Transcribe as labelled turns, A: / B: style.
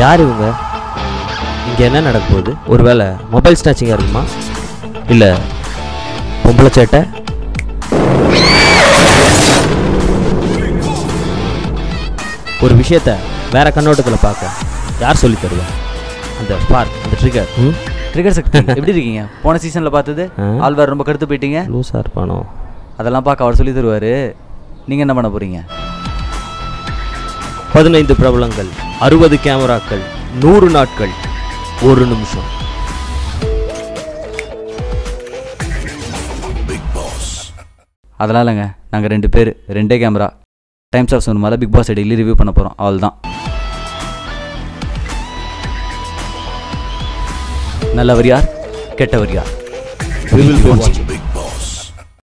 A: யார் இவங்க? இங்கே என்ன நடக்க போகுது? ஒருவேளை மொபைல் ஸ்நாச்சிங்காக இருக்குமா? இல்லை பொம்பளை சேட்டை? ஒரு விஷயத்த வேற கண்ணோட்டத்தில் பார்க்க யார் சொல்லி தருவா அந்த ஸ்பார்க் அந்த ட்ரிகர்
B: ட்ரிகர் சக்தி எப்படி இருக்கீங்க? போன சீசன்ல பார்த்தது. ஆழ்வார் ரொம்ப கடுத்து போயிட்டீங்க.
A: லூஸாக இருப்பானோ
B: அதெல்லாம் பார்க்க அவர் சொல்லி தருவாரு. நீங்க என்ன பண்ண போறீங்க?
A: பதினைந்து பிரபலங்கள் அறுபது கேமராக்கள் நூறு நாட்கள் ஒரு நிமிஷம்.
B: அதெல்லாம் இல்லைங்க. நாங்கள் ரெண்டு பேர் ரெண்டே கேமரா. டைம்ஸ் ஆஃப் சொன்ன பிக் பாஸ் டெய்லி ரிவ்யூ பண்ண போகிறோம் அவள் தான் நல்லவர் யார்? கெட்டவர் யார்?